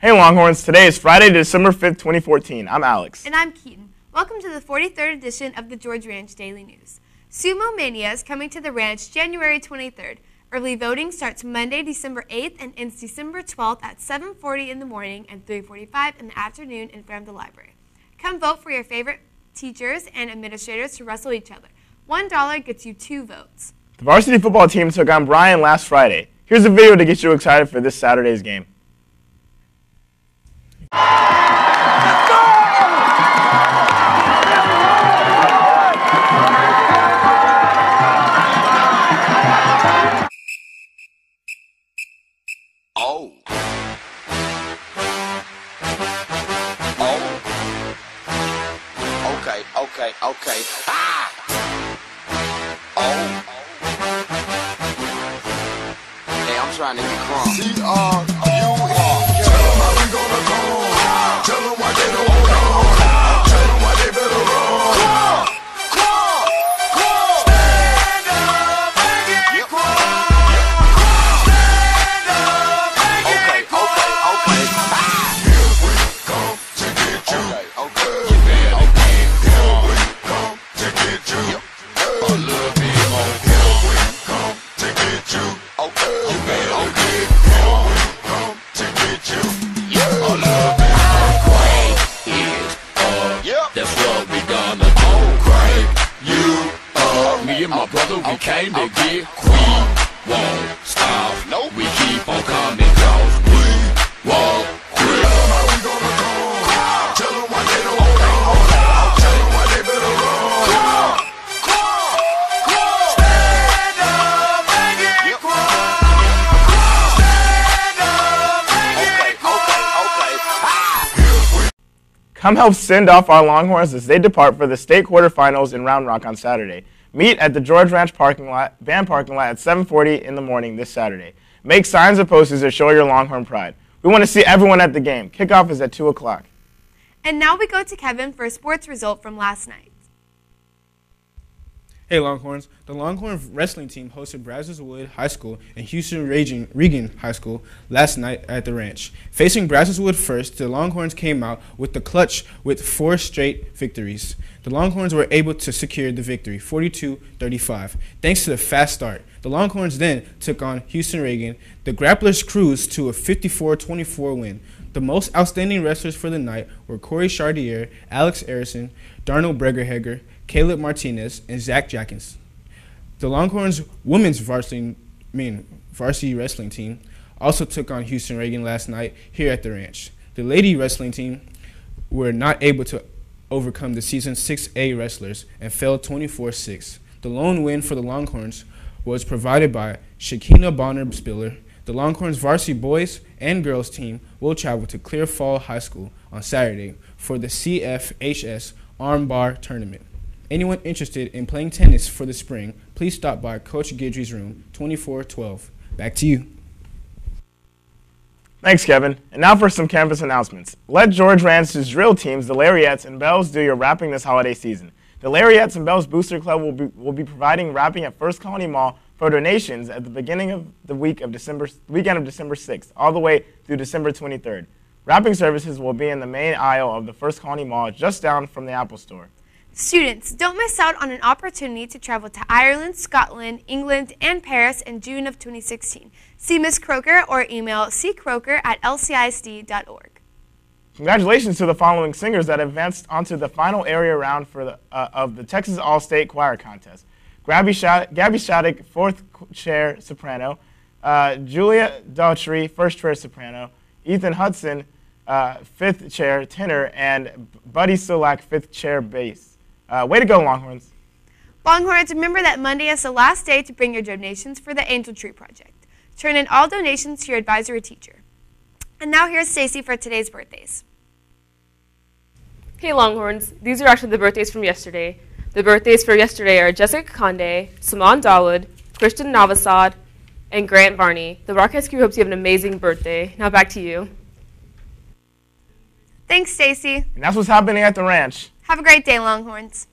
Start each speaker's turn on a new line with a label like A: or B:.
A: Hey Longhorns, today is Friday, December 5th, 2014. I'm Alex.
B: And I'm Keaton. Welcome to the 43rd edition of the George Ranch Daily News. Sumo Mania is coming to the ranch January 23rd. Early voting starts Monday, December 8th and ends December 12th at 7:40 in the morning and 3:45 in the afternoon in front of the library. Come vote for your favorite teachers and administrators to wrestle each other. $1 gets you 2 votes.
A: The varsity football team took on Bryan last Friday. Here's a video to get you excited for this Saturday's game.
C: Oh. Oh. Okay, okay, okay. Ah! Oh. Hey, I'm trying to get crunk.
D: To get
E: queen. Won't stop.
C: Nope.
E: We keep on coming close. We won't.
C: Okay, okay, okay.
A: Come help send off our Longhorns as they depart for the state quarterfinals in Round Rock on Saturday. Meet at the George Ranch parking lot, band parking lot at 7:40 in the morning this Saturday. Make signs or posters that show your Longhorn pride. We want to see everyone at the game. Kickoff is at 2 o'clock.
B: And now we go to Kevin for a sports result from last night.
F: Hey Longhorns! The Longhorn wrestling team hosted Brazoswood High School and Houston Reagan High School last night at the ranch. Facing Brazoswood first, the Longhorns came out with the clutch with four straight victories. The Longhorns were able to secure the victory, 42-35, thanks to the fast start. The Longhorns then took on Houston Reagan. The Grapplers cruised to a 54-24 win. The most outstanding wrestlers for the night were Corey Chardier, Alex Arison, Darnell Bregerhager, Caleb Martinez, and Zach Jackins. The Longhorns women's varsity, I mean, varsity wrestling team also took on Houston Reagan last night here at the ranch. The lady wrestling team were not able to overcome the season 6A wrestlers and fell 24-6. The lone win for the Longhorns was provided by Shakina Bonner Spiller. The Longhorns varsity boys and girls team will travel to Clear Falls High School on Saturday for the CFHS Armbar Tournament. Anyone interested in playing tennis for the spring, please stop by Coach Guidry's room, 2412. Back to you.
A: Thanks, Kevin. And now for some campus announcements. Let George Ranch's drill teams, the Larriettes and Bells, do your wrapping this holiday season. The Larriettes and Bells Booster Club will be, will be providing wrapping at First Colony Mall for donations at the beginning of the week of December, weekend of December 6th, all the way through December 23rd. Wrapping services will be in the main aisle of the First Colony Mall, just down from the Apple Store.
B: Students, don't miss out on an opportunity to travel to Ireland, Scotland, England, and Paris in June of 2016. See Ms. Croker or email ccroker at lcisd.org.
A: Congratulations to the following singers that advanced onto the final area round for the, uh, of the Texas All-State Choir Contest. Gabby, Shad- Gabby Shattuck, fourth chair soprano. Uh, Julia Daughtry, first chair soprano. Ethan Hudson, uh, fifth chair tenor. And Buddy Solak, fifth chair bass. Uh, way to go, Longhorns.
B: Longhorns, remember that Monday is the last day to bring your donations for the Angel Tree Project. Turn in all donations to your advisor or teacher. And now here's Stacy for today's birthdays.
G: Hey Longhorns, these are actually the birthdays from yesterday. The birthdays for yesterday are Jessica Conde, Saman Dawood, Christian Navasad, and Grant Varney. The broadcast crew hopes you have an amazing birthday. Now back to you.
B: Thanks, Stacy.
A: And that's what's happening at the ranch.
B: Have a great day, Longhorns.